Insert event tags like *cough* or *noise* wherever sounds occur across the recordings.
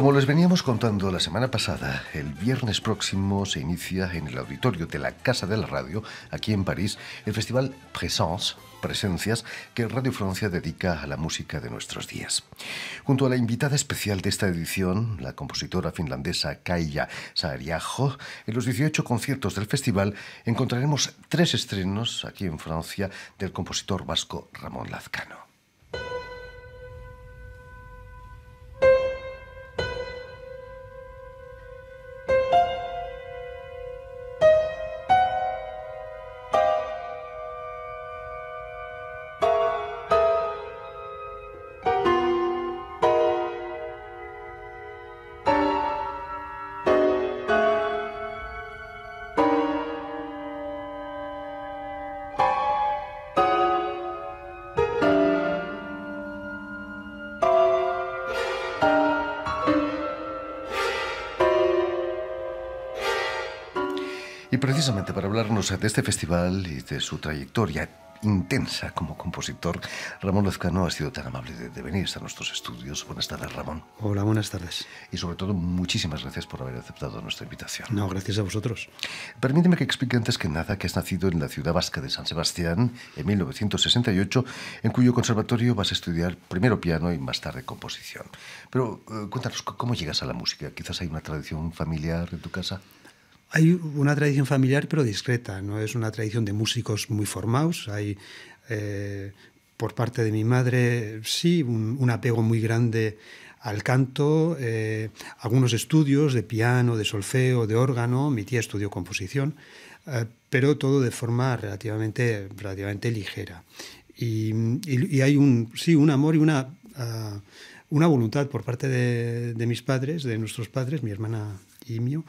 Como les veníamos contando la semana pasada, el viernes próximo se inicia en el auditorio de la Casa de la Radio, aquí en París, el festival Présence, Presencias, que Radio Francia dedica a la música de nuestros días. Junto a la invitada especial de esta edición, la compositora finlandesa Kaija Saariajo, en los 18 conciertos del festival encontraremos tres estrenos aquí en Francia del compositor vasco Ramón Lazcano. Precisamente para hablarnos de este festival y de su trayectoria intensa como compositor, Ramón Lezcano ha sido tan amable de, venir a nuestros estudios. Buenas tardes, Ramón. Hola, buenas tardes. Y sobre todo, muchísimas gracias por haber aceptado nuestra invitación. No, gracias a vosotros. Permíteme que explique antes que nada que has nacido en la ciudad vasca de San Sebastián en 1968, en cuyo conservatorio vas a estudiar primero piano y más tarde composición. Pero eh, cuéntanos, ¿cómo llegas a la música? Quizás hay una tradición familiar en tu casa. Hay una tradición familiar, pero discreta, no es una tradición de músicos muy formados. Hay, eh, por parte de mi madre, sí, un, apego muy grande al canto, eh, algunos estudios de piano, de solfeo, de órgano. Mi tía estudió composición, eh, pero todo de forma relativamente, relativamente ligera. Y, hay un, sí, un amor y una, ah, una voluntad por parte de, de mis padres, de nuestros padres, mi hermana y mío,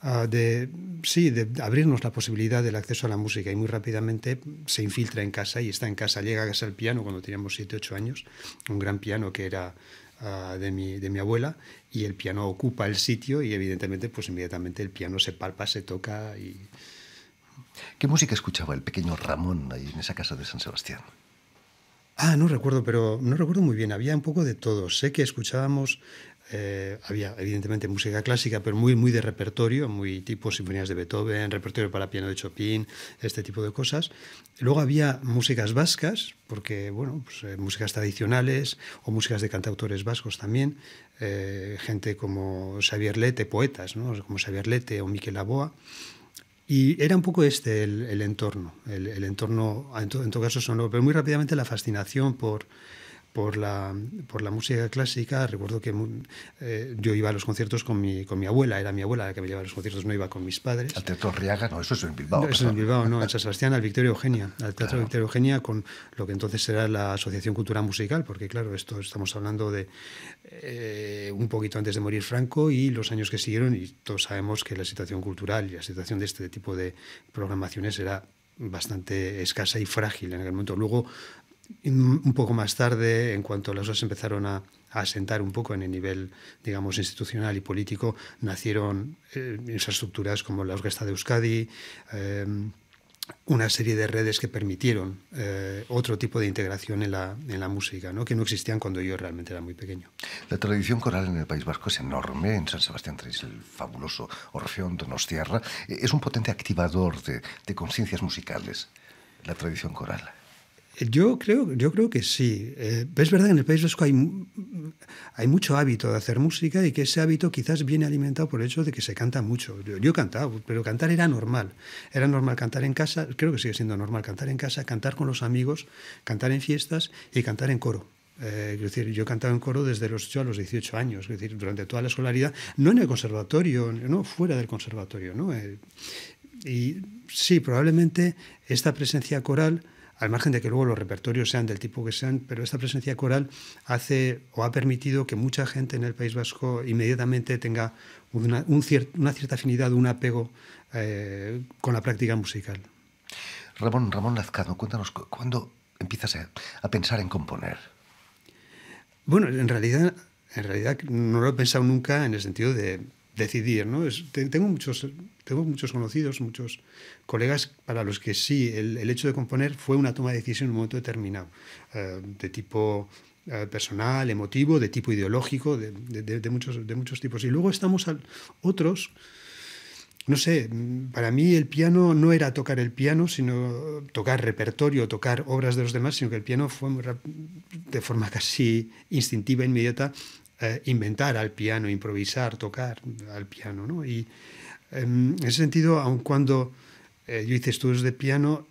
ah, de, sí, de abrirnos la posibilidad del acceso a la música y muy rápidamente se infiltra en casa y está en casa. Llega a casa el piano cuando teníamos 7, 8 años, un gran piano que era ah, de, mi, de mi abuela y el piano ocupa el sitio y evidentemente pues inmediatamente el piano se palpa, se toca y... ¿Qué música escuchaba el pequeño Ramón ahí en esa casa de San Sebastián? Ah, no recuerdo, pero no recuerdo muy bien. Había un poco de todo. Sé que escuchábamos eh, había evidentemente música clásica, pero muy, muy de repertorio, muy tipo sinfonías de Beethoven, repertorio para piano de Chopin, este tipo de cosas. Luego había músicas vascas, porque, bueno, pues, eh, músicas tradicionales o músicas de cantautores vascos también, eh, gente como Xavier Lete, poetas, ¿no? como Xavier Lete o Miquel Aboa. Y era un poco este el, entorno, el, entorno, en, en todo caso sonoro, pero muy rápidamente la fascinación por por la, por la música clásica. Recuerdo que eh, yo iba a los conciertos con mi, con mi abuela, era mi abuela la que me llevaba a los conciertos, no iba con mis padres. ¿Al Teatro Riaga? No, eso es en Bilbao. No, eso es en Bilbao, no, en San Sebastián, al Victoria Eugenia, al Teatro Victoria Eugenia, con lo que entonces era la Asociación Cultural Musical, porque claro, esto estamos hablando de eh, un poquito antes de morir Franco y los años que siguieron, y todos sabemos que la situación cultural y la situación de este tipo de programaciones era bastante escasa y frágil en aquel momento. Luego un poco más tarde, en cuanto las cosas empezaron a, asentar un poco en el nivel, digamos, institucional y político, nacieron eh, infraestructuras como la Orquesta de Euskadi, eh, una serie de redes que permitieron eh, otro tipo de integración en la, en la música, ¿no? que no existían cuando yo realmente era muy pequeño. La tradición coral en el País Vasco es enorme. En San Sebastián tenéis el fabuloso Orfeón Donostiarra. Es un potente activador de, de conciencias musicales, la tradición coral. Yo creo, yo creo que sí. Eh, es verdad que en el País Vasco hay, hay mucho hábito de hacer música y que ese hábito quizás viene alimentado por el hecho de que se canta mucho. Yo, yo he cantado, pero cantar era normal. Era normal cantar en casa, creo que sigue siendo normal cantar en casa, cantar con los amigos, cantar en fiestas y cantar en coro. Eh, es decir, yo he cantado en coro desde los 8 a los 18 años, es decir, durante toda la escolaridad, no en el conservatorio, no fuera del conservatorio. ¿no? Eh, y sí, probablemente esta presencia coral al margen de que luego los repertorios sean del tipo que sean, pero esta presencia coral hace o ha permitido que mucha gente en el País Vasco inmediatamente tenga una, una cierta afinidad, un apego eh, con la práctica musical. Ramón, Ramón Lazcano, cuéntanos, ¿cuándo empiezas a, pensar en componer? Bueno, en realidad, en realidad no lo he pensado nunca en el sentido de decidir, ¿no? tengo, muchos, tengo muchos conocidos, muchos colegas para los que sí, el, hecho de componer fue una toma de decisión en un momento determinado, eh, de tipo eh, personal, emotivo, de tipo ideológico, de, muchos, de muchos tipos. Y luego estamos otros, no sé, para mí el piano no era tocar el piano, sino tocar repertorio, tocar obras de los demás, sino que el piano fue de forma *laughs* casi instintiva, inmediata, eh, inventar al piano, improvisar, tocar al piano. ¿no? Y em, en ese sentido, aun cuando eh, yo hice estudios de piano,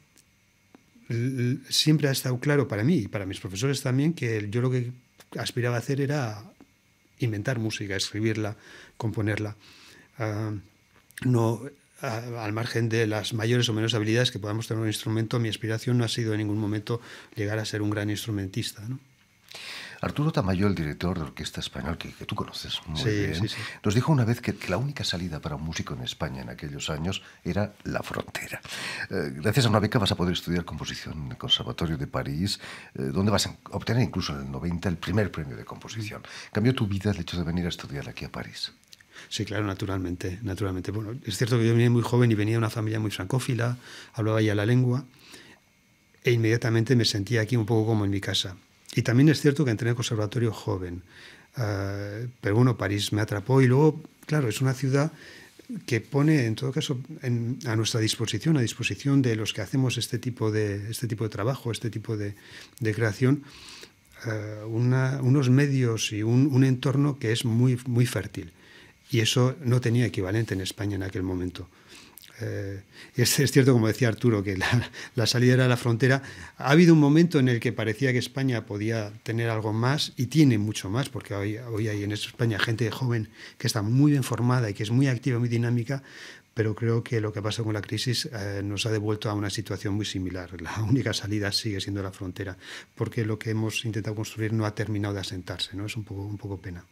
siempre ha estado claro para mí y para mis profesores también que yo lo que aspiraba a hacer era inventar música, escribirla, componerla. Ah, no al margen de las mayores o menos habilidades que podamos tener un instrumento, mi aspiración no ha sido en ningún momento llegar a ser un gran instrumentista. ¿no? Arturo Tamayo, el director de orquesta español, que, tú conoces muy bien, nos dijo una vez que, la única salida para un músico en España en aquellos años era la frontera. Eh, gracias a una beca vas a poder estudiar composición en el Conservatorio de París, eh, donde vas a obtener incluso en el 90 el primer premio de composición. ¿Cambió tu vida el hecho de venir a estudiar aquí a París? Sí, claro, naturalmente, naturalmente. Bueno, es cierto que yo venía muy joven y venía de una familia muy francófila, hablaba ya la lengua, e inmediatamente me sentía aquí un poco como en mi casa. Y también es cierto que entré en el conservatorio joven, uh, pero bueno, París me atrapó y luego, claro, es una ciudad que pone en todo caso a nuestra disposición, a disposición de los que hacemos este tipo de, este tipo de trabajo, este tipo de, de creación, una, unos medios y un, un, entorno que es muy, muy fértil. Y eso no tenía equivalente en España en aquel momento. Eh, es, cierto, como decía Arturo, que *laughs* la, salida era la frontera. Ha habido un momento en el que parecía que España podía tener algo más y tiene mucho más, porque hoy, hoy hay en España gente joven que está muy bien formada y que es muy activa, muy dinámica, pero creo que lo que pasó con la crisis eh, nos ha devuelto a una situación muy similar. La *laughs* única salida sigue siendo la frontera, porque lo que hemos intentado construir no ha terminado de asentarse, ¿no? Es un poco, un poco pena.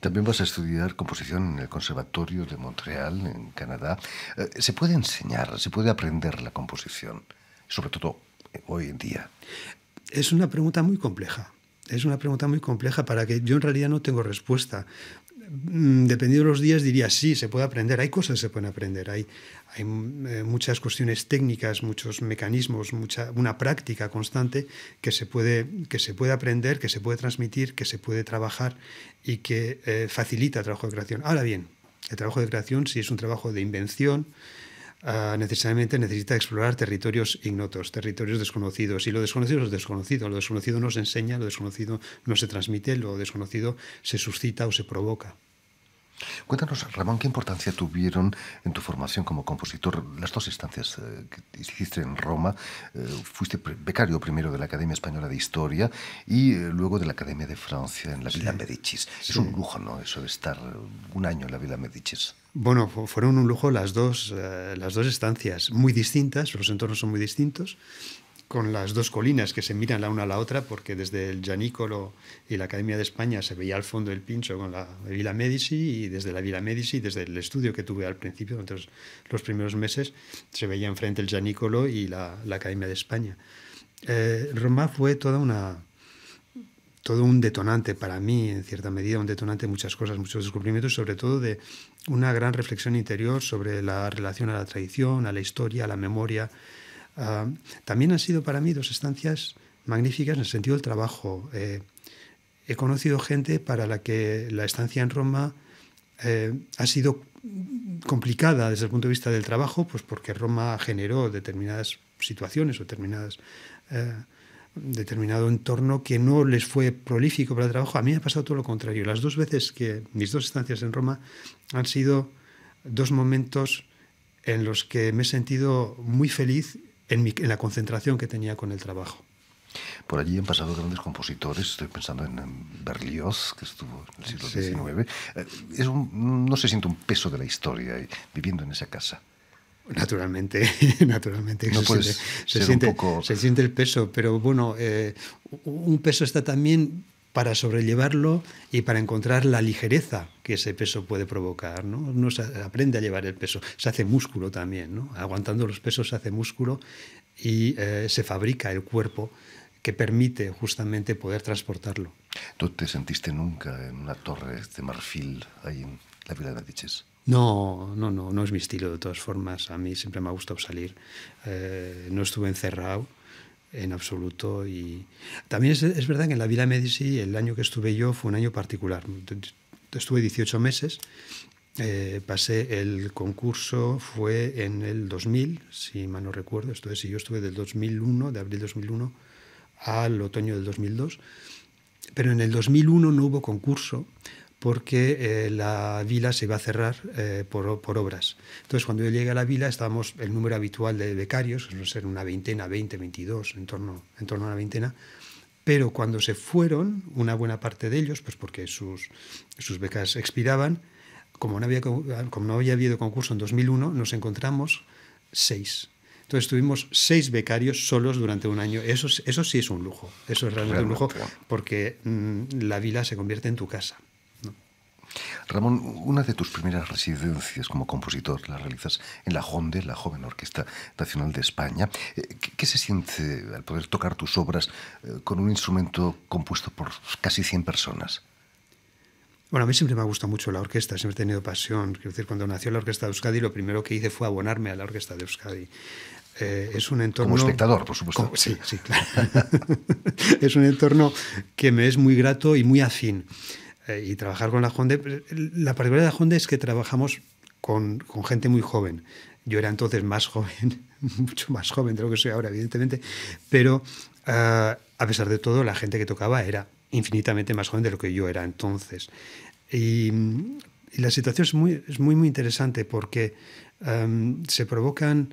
También vas a estudiar composición en el Conservatorio de Montreal, en Canadá. Eh, ¿Se puede enseñar, se puede aprender la composición, sobre todo eh, hoy en día? Es una pregunta muy compleja. Es una pregunta muy compleja para que yo en realidad no tengo respuesta. Mm, dependiendo de los días diría sí, se puede aprender. Hay cosas que se pueden aprender. Hay, hay eh, muchas cuestiones técnicas, muchos mecanismos, mucha, una práctica constante que se, puede, que se puede aprender, que se puede transmitir, que se puede trabajar y que eh, facilita el trabajo de creación. Ahora bien, el trabajo de creación, si es un trabajo de invención, ah, necesariamente necesita explorar territorios ignotos, territorios desconocidos. Y lo desconocido es desconocido. Lo desconocido no se enseña, lo desconocido no se transmite, lo desconocido se suscita o se provoca. Cuéntanos, Ramón, ¿qué importancia tuvieron en tu formación como compositor las dos estancias eh, que hiciste en Roma? Eh, fuiste becario primero de la Academia Española de Historia y eh, luego de la Academia de Francia en la Villa Medicis. Es un lujo, ¿no? Eso de estar un año en la Villa Medicis. Bueno, fueron un lujo las dos, las dos estancias, muy distintas, los entornos son muy distintos con las dos colinas que se miran la una a la otra, porque desde el Gianicolo y la Academia de España se veía al fondo el Pincho con la Villa Medici, y desde la Villa Medici, desde el estudio que tuve al principio, entre los, primeros meses, se veía enfrente el Gianicolo y la, Academia de España. Eh, Roma fue todo un detonante para mí, en cierta medida, un detonante de muchas cosas, muchos descubrimientos, sobre todo de una gran reflexión interior sobre la relación a la tradición, a la historia, a la memoria, Ah, también han sido para mí dos estancias magníficas en el sentido del trabajo. Eh, he conocido gente para la que la estancia en Roma eh, ha sido complicada desde el punto de vista del trabajo, pues porque Roma generó determinadas situaciones o determinadas, eh, determinado entorno que no les fue prolífico para el trabajo. A mí me ha pasado todo lo contrario. Las dos veces que mis dos estancias en Roma han sido dos momentos en los que me he sentido muy feliz en, la concentración que tenía con el trabajo. Por allí han pasado grandes compositores, estoy pensando en, Berlioz, que estuvo en el siglo XIX. Eh, es no se siente un peso de la historia viviendo en esa casa. Naturalmente, *laughs* naturalmente. No se, siente, se, siente, el peso, pero bueno, eh, un peso está también para sobrellevarlo y para encontrar la ligereza que ese peso puede provocar. ¿no? Uno se aprende a llevar el peso, se hace músculo también, ¿no? aguantando los pesos se hace músculo y eh, se fabrica el cuerpo que permite justamente poder transportarlo. ¿Tú te sentiste nunca en una torre de marfil ahí en la Villa de Diches? No, no, no, no es mi estilo de todas formas. A mí siempre me ha gustado salir. Eh, no estuve encerrado en absoluto. Y también es, es, verdad que en la Villa Medici el año que estuve yo fue un año particular. Estuve 18 meses, eh, pasé el concurso, fue en el 2000, si mal no recuerdo, esto es, yo estuve del 2001, de abril 2001 al otoño del 2002, pero en el 2001 no hubo concurso porque eh, la vila se iba a cerrar eh, por, por, obras. Entonces, cuando yo llegué a la vila, estábamos el número habitual de becarios, no ser una veintena, 20, 22, en torno, en torno a una veintena, pero cuando se fueron, una buena parte de ellos, pues porque sus, sus becas expiraban, como no, había, como no había habido concurso en 2001, nos encontramos seis. Entonces tuvimos seis becarios solos durante un año. Eso, eso sí es un lujo. Eso es realmente, un lujo porque mm, la vila se convierte en tu casa. Ramón, una de tus primeras residencias como compositor la realizas en la JONDE, la Joven Orquesta Nacional de España. Eh, ¿Qué, se siente al poder tocar tus obras eh, con un instrumento compuesto por casi 100 personas? Bueno, a mí siempre me ha gustado mucho la orquesta, siempre he tenido pasión. Quiero decir, cuando nació la Orquesta de Euskadi, lo primero que hice fue abonarme a la Orquesta de Euskadi. Eh, es un entorno... Como espectador, por supuesto. sí, sí, claro. *laughs* *laughs* es un entorno que me es muy grato y muy afín. Eh, y trabajar con la Honde, la particularidad de la Honde es que trabajamos con, con, gente muy joven. Yo era entonces más joven, *laughs* mucho más joven de lo que soy ahora, evidentemente, pero uh, a pesar de todo, la gente que tocaba era infinitamente más joven de lo que yo era entonces. Y, la situación es muy, es muy, muy interesante porque um, se provocan,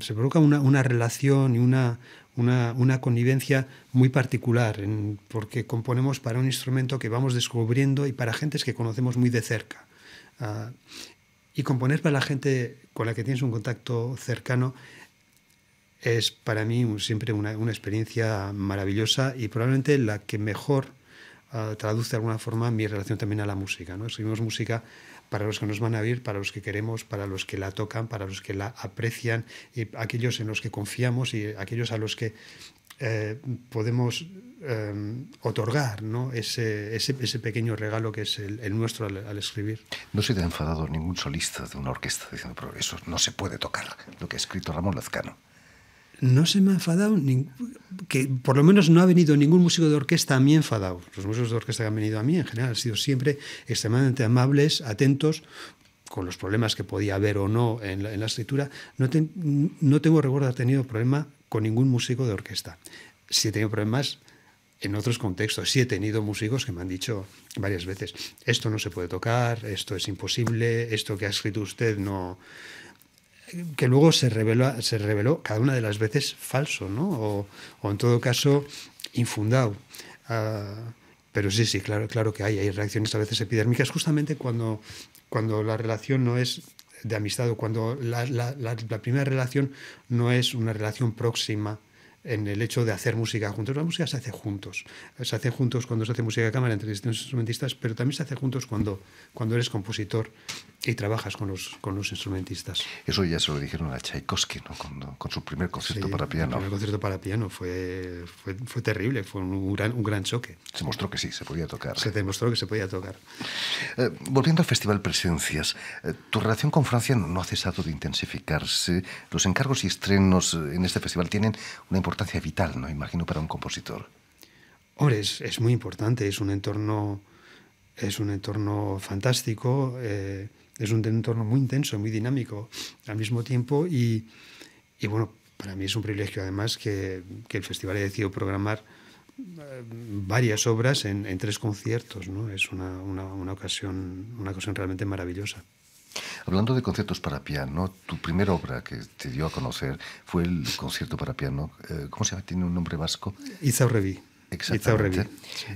se provoca una, una relación y una, una, una connivencia muy particular, porque componemos para un instrumento que vamos descubriendo y para gentes que conocemos muy de cerca. Uh, y componer para la gente con la que tienes un contacto cercano es para mí siempre una, una, experiencia maravillosa y probablemente la que mejor uh, traduce de alguna forma mi relación también a la música. ¿no? Escribimos música para los que nos van a oír, para los que queremos, para los que la tocan, para los que la aprecian, y aquellos en los que confiamos y aquellos a los que eh, podemos eh, otorgar ¿no? ese, ese, pequeño regalo que es el, nuestro al, al, escribir. No se te ha enfadado ningún solista de una orquesta diciendo, pero eso no se puede tocar, lo que ha escrito Ramón Lazcano no se me ha enfadado, que por lo menos no ha venido ningún músico de orquesta a mí enfadado. Los músicos de orquesta que han venido a mí en general han sido siempre extremadamente amables, atentos, con los problemas que podía haber o no en la, escritura. No, no tengo recuerdo de haber tenido problema con ningún músico de orquesta. Sí he tenido problemas en otros contextos. Sí he tenido músicos que me han dicho varias veces, esto no se puede tocar, esto es imposible, esto que ha escrito usted no que luego se reveló, se reveló cada una de las veces falso, ¿no? O, o en todo caso infundado. Uh, pero sí, sí, claro, claro que hay, hay reacciones a veces epidérmicas justamente cuando, cuando la relación no es de amistad o cuando la, la, la, la primera relación no es una relación próxima en el hecho de hacer música juntos. La música se hace juntos. Se hace juntos cuando se hace música de cámara entre distintos instrumentistas, pero también se hace juntos cuando, cuando eres compositor y trabajas con los, con los instrumentistas. Eso ya se lo dijeron a Tchaikovsky, ¿no? con, con su primer concierto sí, para piano. El primer concierto para piano fue, fue, fue terrible, fue un gran, un gran choque. Se mostró que sí, se podía tocar. Se demostró que se podía tocar. Eh, volviendo al Festival Presencias, eh, tu relación con Francia no ha cesado de intensificarse. Los encargos y estrenos en este festival tienen una importancia vital, ¿no? Imagino, para un compositor. Hombre, es, es muy importante, es un entorno, es un entorno fantástico. Eh, es un entorno muy intenso, muy dinámico al mismo tiempo y, y bueno, para mí es un privilegio además que, que el festival haya decidido programar eh, varias obras en, en tres conciertos, ¿no? Es una, una, una, ocasión, una ocasión realmente maravillosa. Hablando de conciertos para piano, tu primera obra que te dio a conocer fue el concierto para piano. Eh, ¿Cómo se llama? ¿Tiene un nombre vasco? Izaurrevi. Exactamente.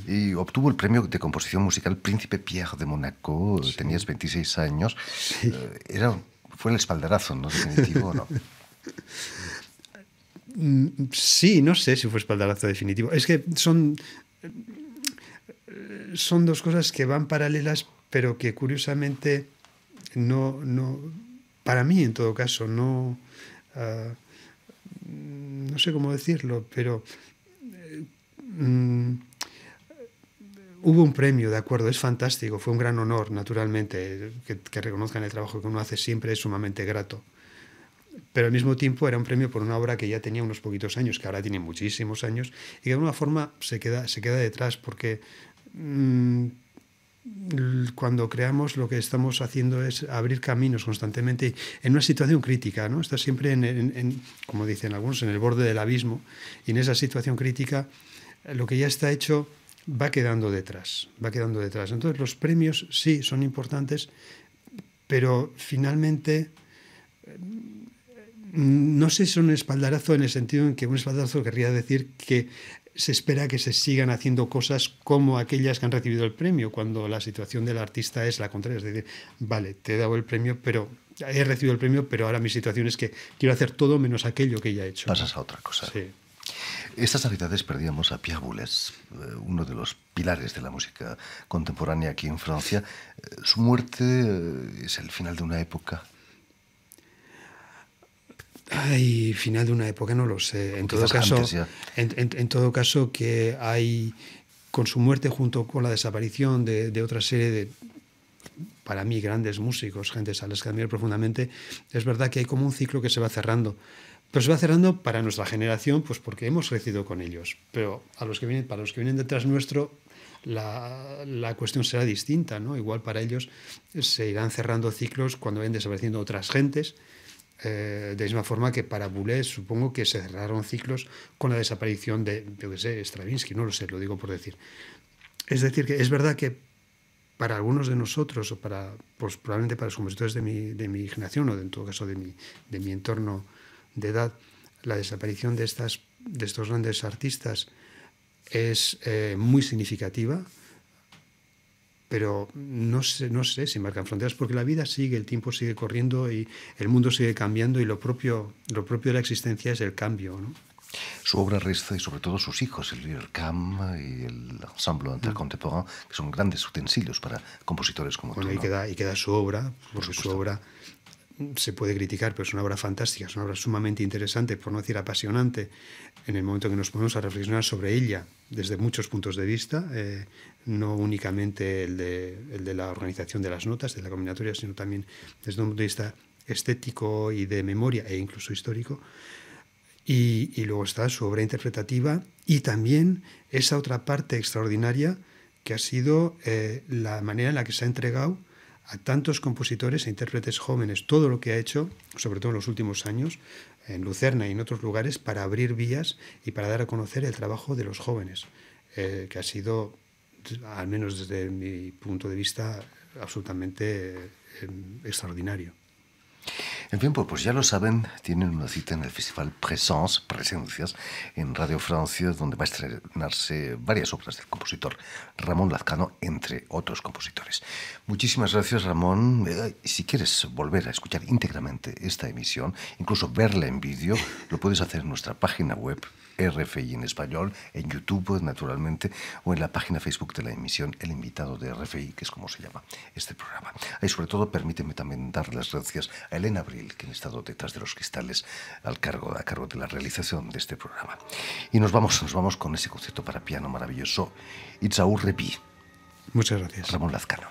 Y obtuvo el premio de composición musical Príncipe Pierre de Monaco. Sí. Tenías 26 años. Sí. Uh, era, fue el espaldarazo, ¿no? Definitivo, ¿no? *laughs* Sí, no sé si fue espaldarazo definitivo. Es que son, son dos cosas que van paralelas, pero que curiosamente no, no para mí en todo caso, no, uh, no sé cómo decirlo, pero mm, hubo un premio, de acuerdo, es fantástico, fue un gran honor, naturalmente, que, que, reconozcan el trabajo que uno hace siempre es sumamente grato. pero al mismo tiempo era un premio por una obra que ya tenía unos poquitos años, que ahora tiene muchísimos años, y que de alguna forma se queda, se queda detrás porque mm, cuando creamos lo que estamos haciendo es abrir caminos constantemente en una situación crítica, ¿no? Está siempre, en, como dicen algunos, en el borde del abismo, y en esa situación crítica lo que ya está hecho va quedando detrás, va quedando detrás. Entonces los premios sí son importantes, pero finalmente no sé si es un espaldarazo en el sentido en que un espaldarazo querría decir que se espera que se sigan haciendo cosas como aquellas que han recibido el premio, cuando la situación del artista es la contraria. Es decir, vale, te he dado el premio, pero he recibido el premio, pero ahora mi situación es que quiero hacer todo menos aquello que ya he hecho. Pasas a otra cosa. Sí. Estas navidades perdíamos a Pierre Boulez, eh, uno de los pilares de la música contemporánea aquí en Francia. Eh, su muerte eh, es el final de una época Ay, final de una época, no lo sé. En todo caso, en, todo caso que hay con su muerte junto con la desaparición de, otra serie de, para mí, grandes músicos, gente a las que admiro profundamente, es verdad que hay como un ciclo que se va cerrando. Pero se va cerrando para nuestra generación, pues porque hemos crecido con ellos. Pero a los que vienen, para los que vienen detrás nuestro, la, la, cuestión será distinta, ¿no? Igual para ellos se irán cerrando ciclos cuando vayan desapareciendo otras gentes eh, de la misma forma que para Boulez supongo que se cerraron ciclos con la desaparición de, yo qué sé, Stravinsky, no lo sé, lo digo por decir. Es decir, que es verdad que para algunos de nosotros, o para, pues probablemente para los compositores de mi, de mi generación, o en todo caso de mi, de mi entorno de edad, la desaparición de, estas, de estos grandes artistas es eh, muy significativa pero no sé, no sé si marcan fronteras porque la vida sigue, el tiempo sigue corriendo y el mundo sigue cambiando y lo propio, lo propio de la existencia es el cambio. ¿no? Su obra resta y sobre todo sus hijos, el Cam y el Ensemble Intercontemporain, que son grandes utensilios para compositores como bueno, tú. Y, queda, y queda su obra, porque su obra se puede criticar, pero es una obra fantástica, es una obra sumamente interesante, por no decir apasionante, en el momento que nos ponemos a reflexionar sobre ella desde muchos puntos de vista, eh, no únicamente el de, el de, la organización de las notas, de la combinatoria, sino también desde un punto de vista estético y de memoria e incluso histórico. Y, y luego está su obra interpretativa y también esa otra parte extraordinaria que ha sido eh, la manera en la que se ha entregado a tantos compositores e intérpretes jóvenes todo lo que ha hecho, sobre todo en los últimos años, en Lucerna y en otros lugares, para abrir vías y para dar a conocer el trabajo de los jóvenes, eh, que ha sido, al menos desde mi punto de vista, absolutamente eh, extraordinario. En fin, pues ya lo saben, tienen una cita en el Festival Présence, Presencias, en Radio Francia, donde va a estrenarse varias obras del compositor Ramón Lazcano, entre otros compositores. Muchísimas gracias, Ramón. Eh, si quieres volver a escuchar íntegramente esta emisión, incluso verla en vídeo, lo puedes hacer en nuestra página web RFI en español, en YouTube, naturalmente, o en la página Facebook de la emisión El Invitado de RFI, que es como se llama este programa. Y sobre todo, permíteme también dar las gracias a Elena Que ha estado detrás de los cristales al cargo, a cargo de la realización de este programa. Y nos vamos, nos vamos con ese concierto para piano maravilloso, Itzaur Repi. Muchas gracias. Ramón Lazcano.